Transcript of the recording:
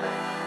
Bye.